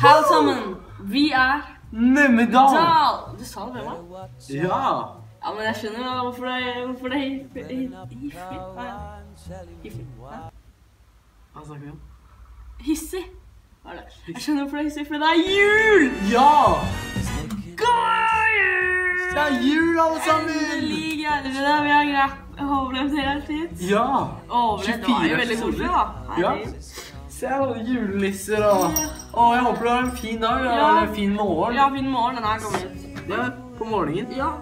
Hei, alle sammen. Vi er Numedal! Dal. Du sa det med meg? Ja! Ja, men jeg skjønner da hvorfor det hvorfor det er? Hva er snakker vi om? Hissig? Hva er det? Jeg skjønner hvorfor det er hissig, for det er jul! Ja! God jul! Det er jul, alle sammen! Endelig greier det. Vi har overlevd hele tiden. Ja! Overlevd. Det var jo 24 veldig koselig, da. Ja. Se alle julenisser og Å, jeg håper du har en fin dag. Ja. Eller en fin morgen. Ja, fin morgen. Den her kommer ut. Ja, på morgenen. Ja.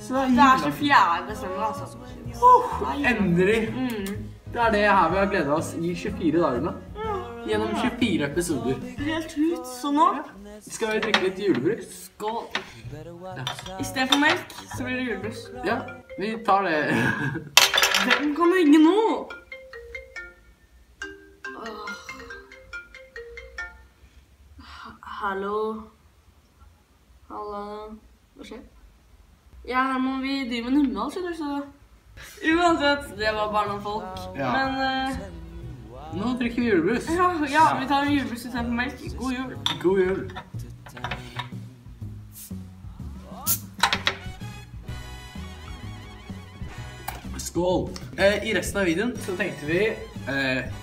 Så det Det er jul. 24. desember, altså. Endelig. Mm. Det er det her vi har gleda oss i 24 dager nå. Gjennom 24 episoder. Helt ut. Så nå Skal vi drikke litt julebrus? Skål. I stedet for melk, så blir det julebrus. Ja, vi tar det. Hvem kan ringe nå? Hallo? Hallo? Hva skjer? Ja, Herman, vi driver med nummer skjønner du, så Uansett, det var bare noen folk. Ja. Men uh, Nå drikker vi julebrus. ja, ja, vi tar en julebrus istedenfor melk. God jul. God jul. Skål. Eh, I resten av videoen så tenkte vi eh,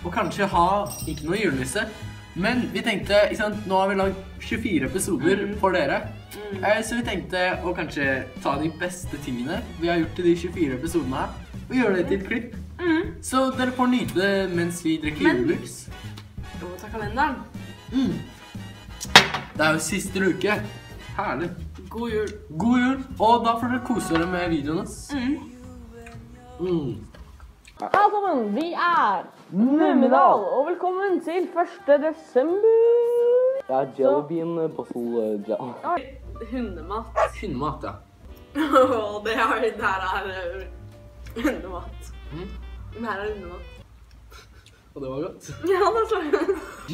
å kanskje ha ikke noe julenisse, men vi tenkte ikke sant, Nå har vi lagd 24 episoder for dere. Eh, så vi tenkte å kanskje ta de beste tingene vi har gjort i de 24 episodene her, og gjøre det til et klipp. Så dere får nyte det mens vi drikker Men- vi må ta kalenderen. Mm. Det er jo siste uke. Herlig. God jul. God jul. Og da får dere kose dere med videoen. ass. Mm. Mm. Hei alle sammen, vi er Mummidal, og velkommen til 1. desember. Det er jellybean puzzle jam. gel. Hundemat. Hundemat, ja. Og det er, der er eh, hundemat. Mm. Det her er hundemat. Og det var godt. Ja, det er så.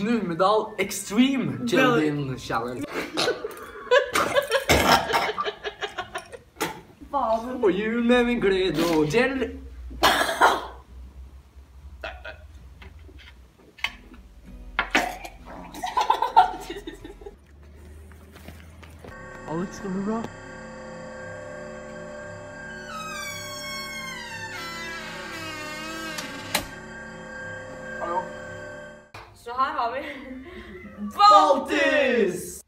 Numedal Extreme Jellybean challenge. Og jul med min glede og jelly. Så her har vi Baltus!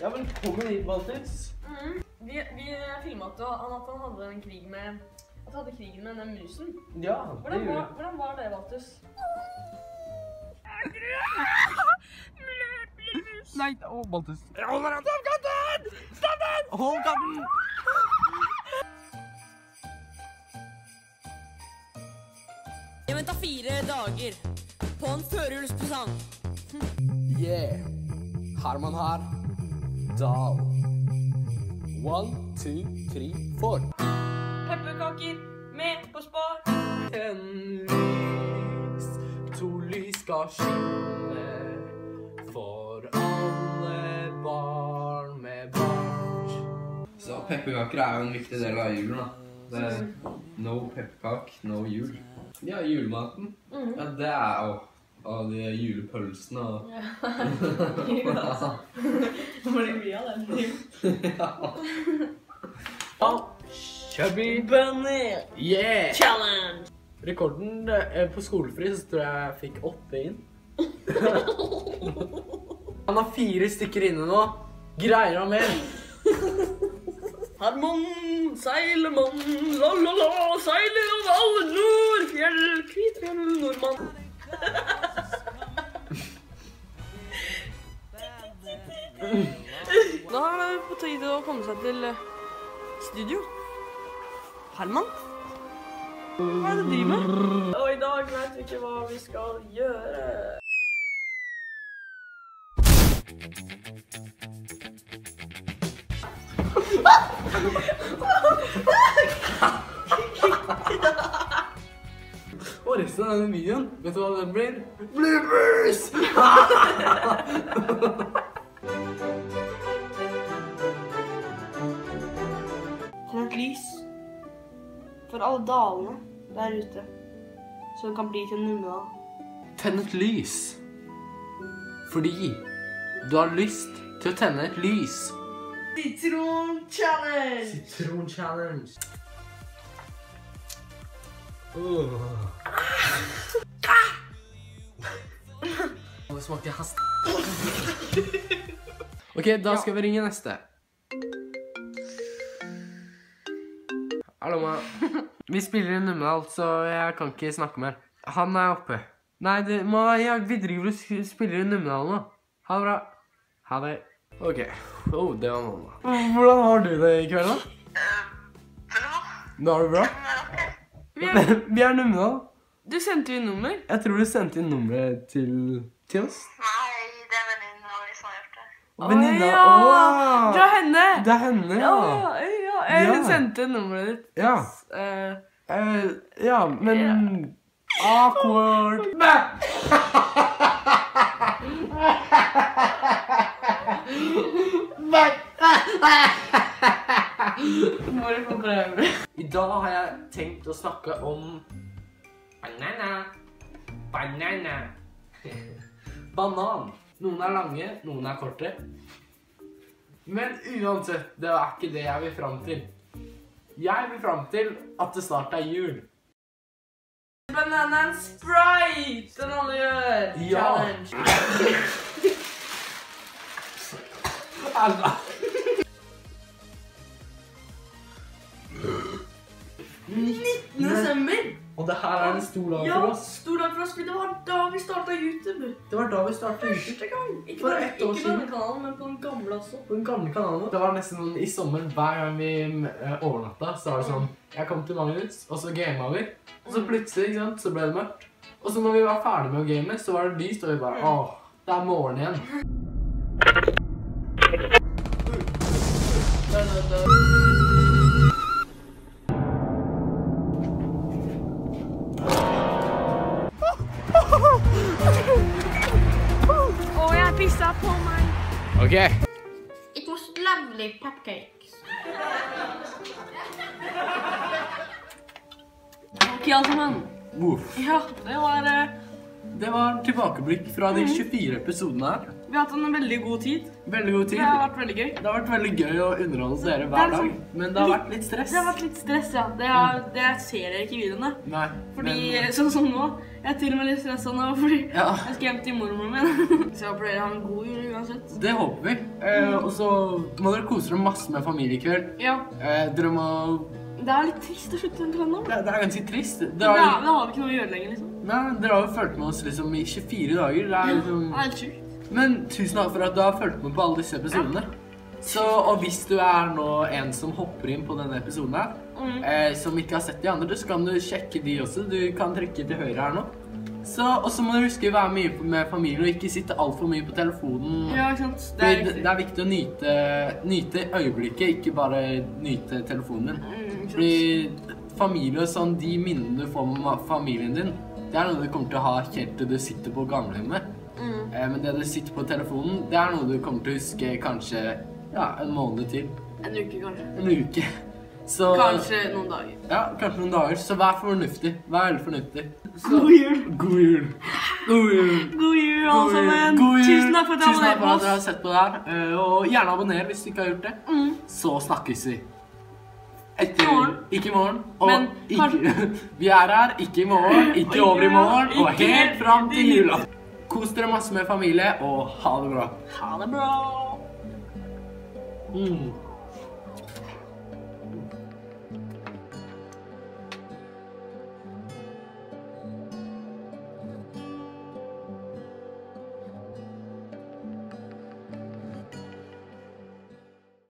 Ja, velkommen hit, Baltus. Mm. Vi, vi filmet jo at han hadde en krig med At han hadde krigen med den musen. Ja, Hvordan var, hvordan var det, Baltus? Nei, å, Baltus! Jeg holder an! Stopp katten! Stopp den! Hold katten! Venta fire dager på en førjulspresang. Yeah. Herman her. Dal. One, two, three, four. Pepperkaker med på spar. En lys, to lys skal skinne for alle barn med barn. Så pepperkaker er jo en viktig del av julen. da. Det er no pepperkake, no jul. Ja, julematen. Ja, det er jo av de julepølsene og Det blir mye av den. Chubby. Bunny Yeah! challenge. Rekorden eh, på skolefri så tror jeg jeg fikk åtte inn. Han har fire stykker inne nå. Greier han mer? Herman, seilermann, la-la-la, seiler over alle nordfjell, Kvitfjell, nordmann. Da er det på tide å komme seg til eh, studio. Herman? Hva er det du driver med? Og i dag vet vi ikke hva vi skal gjøre. Denne videoen, vet du hva den blir? Bloopers! Som et lys for alle dalene der ute så det kan bli til Numedal. tenn et lys. Fordi du har lyst til å tenne et lys. Sitron challenge! Sitron challenge. Det smaker hest. Ok, da skal vi ringe neste. Hallo, ma. Vi spiller i Numedal, så jeg kan ikke snakke mer. Han er oppe. Nei, det, ma, jeg, vi driver og spiller i Numedal nå. Ha det bra. Ha det. Ok. Oh, det var mamma. Hvordan har du det i kveld, da? Nå har du det bra? Vi er, Vi er Numedal. du sendte jo inn nummer. Jeg tror du sendte inn nummeret til, til oss. Nei, det er venninna mi som har gjort det. Venninna. Ja. Oh. Det er henne! Det er henne, Ja, ja. ja. Jeg Ja. sendte nummeret ditt. Ja, Uh, uh, ja men Awkward. du få prøve. I dag har jeg tenkt å snakke om banana. Banana. Banan. Noen er lange, noen er korte. Men uansett, det er ikke det jeg vil fram til. Jeg vil fram til at det snart er jul. Banana and Sprite, den alle gjør. Ja. Challenge. 19. desember. Og det her er en stor dag Ja, for oss. stor dag for oss, for det var da vi starta YouTube. Det var da vi YouTube. Første gang. Ikke år ikke på den kanalen, men på den gamle også. På den gamle kanalen. Det var nesten i sommer, hver gang vi eh, overnatta, så var det sånn Jeg kom til Magnus, og så gama vi. Og så plutselig ikke sant, så ble det mørkt. Og så når vi var ferdig med å game, så var det lyst, og vi bare Åh, det er morgen igjen. Da, da, da. Pissa på meg. Ok. It was lovely cupcakes. Ok, alle sammen. Uff. Ja, det var eh, Det var tilbakeblikk fra de 24 episodene her. Vi har hatt en veldig god tid. Veldig god Det har vært veldig gøy. Det har vært veldig gøy å underholde dere Det hver er dag, sånn men det har vært litt stress. Det har vært litt stress, ja. Det, er, det ser dere ikke i videoene. Nei, Fordi, men sånn som nå, jeg er til og med litt stressa nå fordi Ja. jeg skal hjem til mormoren min. Så jeg håper dere har en god jul uansett. Det håper vi. Eh, og så må dere kose dere masse med familie i kveld. Ja, Eh, dere må det er litt trist å slutte den trenden nå. det, det er ganske trist. Men Dere da, har, det har vi ikke noe å gjøre lenger, liksom. nei, dere har jo fulgt med oss liksom i 24 dager. Det er Det liksom... er helt sjukt. Men tusen takk for at du har fulgt med på alle disse episodene. Så, og hvis du er nå en som hopper inn på denne episoden her, Mm. eh, som ikke har sett de andre, så kan du sjekke de også. Du kan trykke til høyre her nå. Så, og så må du huske å være mye med familien og ikke sitte altfor mye på telefonen. Ja, sant. Det er det, det er viktig å nyte, nyte øyeblikket, ikke bare nyte telefonen din. Mm. Fordi familie og sånn, de minnene du får med familien din, det er noe du kommer til å ha helt til du sitter på gamlehjemmet. Mm. Eh, Men det du sitter på telefonen, det er noe du kommer til å huske kanskje ja, en måned til. En uke, kanskje. En uke. Så, Kanskje noen dager. Ja, kanskje noen dager. Så vær fornuftig. Vær veldig fornuftig. God jul! God jul. God jul. God jul, alle sammen! God jul. Tusen takk for at dere at dere har sett på det her. Eh, Og gjerne abonner hvis du ikke har gjort det. Mm. Så snakkes vi. Etter, Ikke i morgen. Og Men ikke, vi er her, ikke i morgen, ikke over i morgen, og helt fram til jula. Kos dere masse med familie, og ha det bra. Ha det bra! Mm.